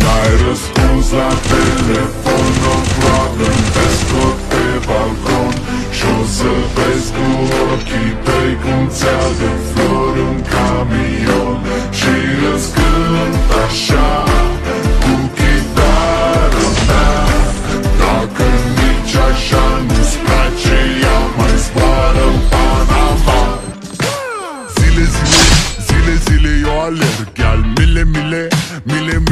N-ai răspuns la telefon O ploapă descot pe balcon Și o să vezi cu ochii tăi Cum ți-arde flori un camion Și răscând așa Cu chitară Dacă nici așa mai zboară în Panama. Zile, zile, zile, zile Eu alerg al meu mile mile mile